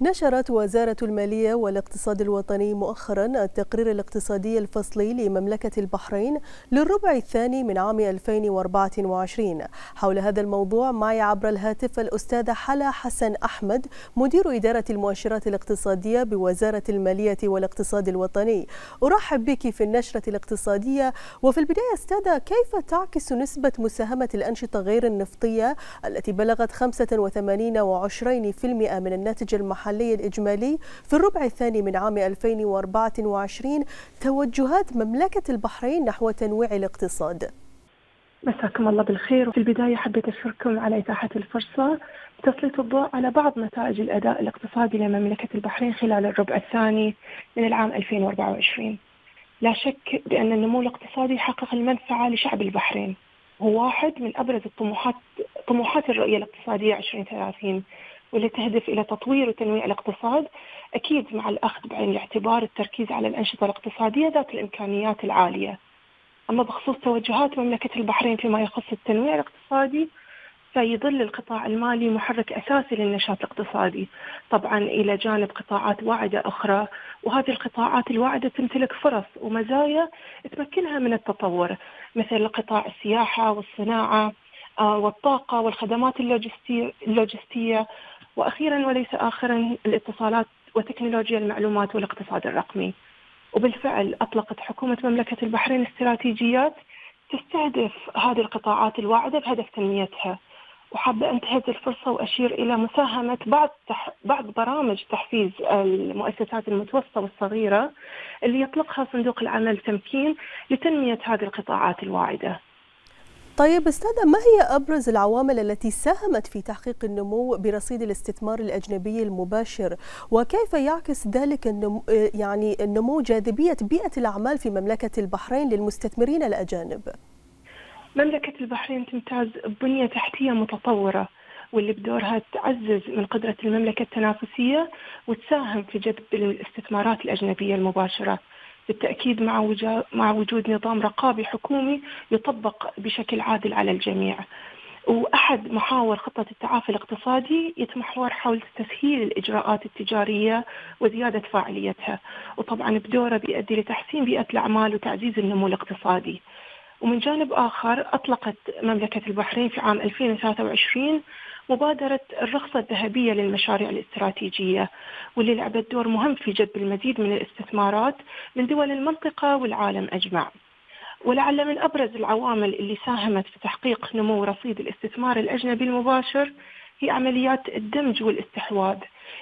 نشرت وزارة المالية والاقتصاد الوطني مؤخرا التقرير الاقتصادي الفصلي لمملكة البحرين للربع الثاني من عام 2024 حول هذا الموضوع معي عبر الهاتف الأستاذة حلا حسن أحمد مدير إدارة المؤشرات الاقتصادية بوزارة المالية والاقتصاد الوطني. أرحب بك في النشرة الاقتصادية. وفي البداية أستاذة كيف تعكس نسبة مساهمة الأنشطة غير النفطية التي بلغت 85.20% من الناتج المحلي المحلي الإجمالي في الربع الثاني من عام 2024 توجهات مملكة البحرين نحو تنويع الاقتصاد. مساكم الله بالخير. وفي البداية حبيت أشكركم على إتاحة الفرصة. تسليط الضوء على بعض نتائج الأداء الاقتصادي لمملكة البحرين خلال الربع الثاني من العام 2024 لا شك بأن النمو الاقتصادي يحقق المنفعة لشعب البحرين. هو واحد من أبرز الطموحات طموحات الرؤية الاقتصادية 2030 واللي تهدف إلى تطوير وتنويع الاقتصاد أكيد مع الأخذ بعين الاعتبار التركيز على الأنشطة الاقتصادية ذات الإمكانيات العالية. أما بخصوص توجهات مملكة البحرين فيما يخص التنويع الاقتصادي فيظل القطاع المالي محرك أساسي للنشاط الاقتصادي طبعا إلى جانب قطاعات واعدة أخرى وهذه القطاعات الواعدة تمتلك فرص ومزايا تمكنها من التطور مثل قطاع السياحة والصناعة آه، والطاقة والخدمات اللوجستية وأخيرا وليس اخرا الاتصالات وتكنولوجيا المعلومات والاقتصاد الرقمي. وبالفعل أطلقت حكومة مملكة البحرين استراتيجيات تستهدف هذه القطاعات الواعدة بهدف تنميتها. وحابة أنتهز الفرصة وأشير إلى مساهمة بعض تح... بعض برامج تحفيز المؤسسات المتوسطة والصغيرة اللي يطلقها صندوق العمل تمكين لتنمية هذه القطاعات الواعدة. طيب أستاذة ما هي أبرز العوامل التي ساهمت في تحقيق النمو برصيد الاستثمار الأجنبي المباشر وكيف يعكس ذلك النمو يعني النمو جاذبية بيئة الأعمال في مملكة البحرين للمستثمرين الأجانب؟ مملكة البحرين تمتاز ببنية تحتية متطورة واللي بدورها تعزز من قدرة المملكة التنافسية وتساهم في جذب الاستثمارات الأجنبية المباشرة بالتأكيد مع مع وجود نظام رقابي حكومي يطبق بشكل عادل على الجميع. وأحد محاور خطة التعافي الاقتصادي يتمحور حول تسهيل الإجراءات التجارية وزيادة فاعليتها، وطبعا بدوره بيؤدي لتحسين بيئة الأعمال وتعزيز النمو الاقتصادي. ومن جانب آخر أطلقت مملكة البحرين في عام 2023 مبادرة الرخصة الذهبية للمشاريع الاستراتيجية واللي لعبت دور مهم في جذب المزيد من الاستثمارات من دول المنطقة والعالم أجمع. ولعل من أبرز العوامل اللي ساهمت في تحقيق نمو رصيد الاستثمار الأجنبي المباشر هي عمليات الدمج والاستحواذ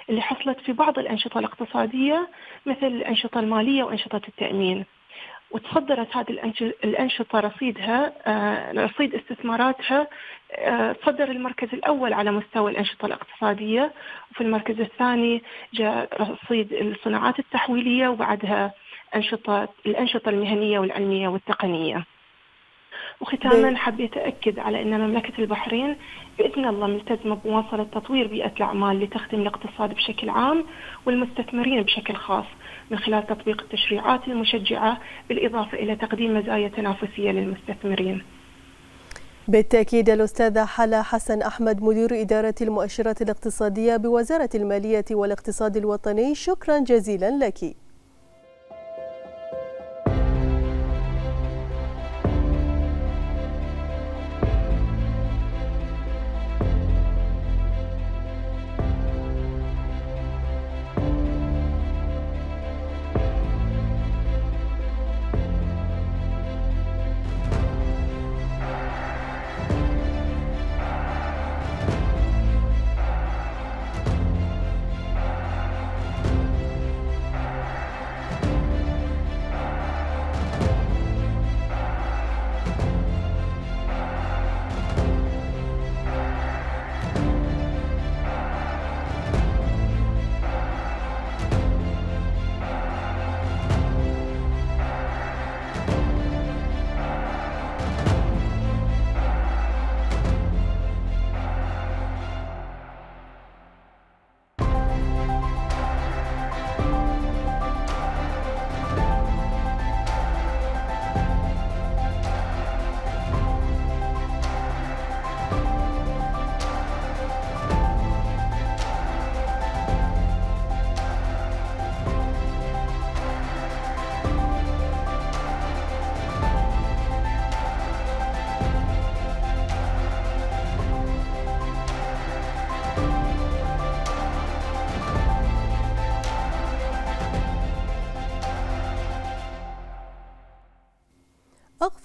اللي حصلت في بعض الأنشطة الاقتصادية مثل الأنشطة المالية وأنشطة التأمين. وتصدرت هذه الأنشطة رصيدها آه، رصيد استثماراتها آه، تصدر المركز الأول على مستوى الأنشطة الاقتصادية وفي المركز الثاني جاء رصيد الصناعات التحويلية وبعدها أنشطة الأنشطة المهنية والعلمية والتقنية. وختاما حبيت أكد على أن مملكة البحرين بإذن الله ملتزمة بمواصلة تطوير بيئة الأعمال لتخدم الاقتصاد بشكل عام والمستثمرين بشكل خاص. من خلال تطبيق التشريعات المشجعة بالإضافة إلى تقديم مزايا تنافسية للمستثمرين. بالتأكيد الأستاذة حلا حسن أحمد مدير إدارة المؤشرات الاقتصادية بوزارة المالية والاقتصاد الوطني شكرا جزيلا لك.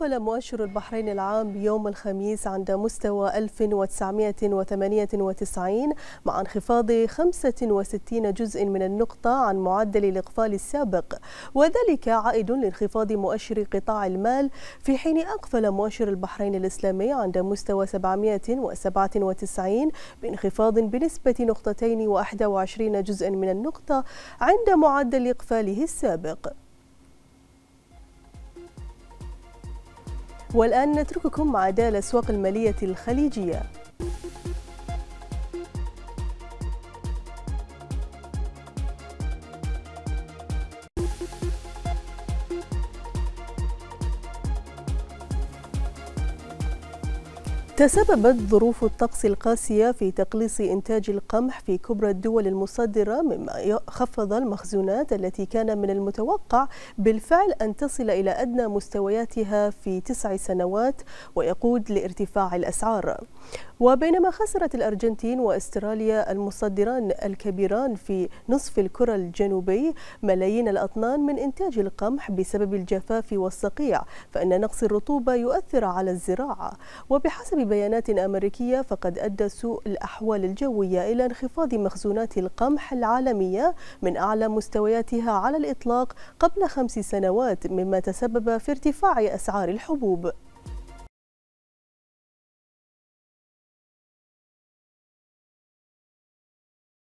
أقفل مؤشر البحرين العام يوم الخميس عند مستوى 1998 مع انخفاض 65 جزء من النقطة عن معدل الإقفال السابق. وذلك عائد لانخفاض مؤشر قطاع المال في حين أقفل مؤشر البحرين الإسلامي عند مستوى 797 بانخفاض بنسبة نقطتين و21 جزءا من النقطة عند معدل إقفاله السابق. والآن نترككم مع أداء الأسواق المالية الخليجية. تسببت ظروف الطقس القاسية في تقليص إنتاج القمح في كبرى الدول المصدرة مما خفض المخزونات التي كان من المتوقع بالفعل أن تصل إلى أدنى مستوياتها في تسع سنوات ويقود لارتفاع الأسعار. وبينما خسرت الأرجنتين وأستراليا المصدران الكبيران في نصف الكرة الجنوبي ملايين الأطنان من إنتاج القمح بسبب الجفاف والصقيع فإن نقص الرطوبة يؤثر على الزراعة. وبحسب بيانات أمريكية فقد أدى سوء الأحوال الجوية إلى انخفاض مخزونات القمح العالمية من أعلى مستوياتها على الإطلاق قبل خمس سنوات مما تسبب في ارتفاع أسعار الحبوب.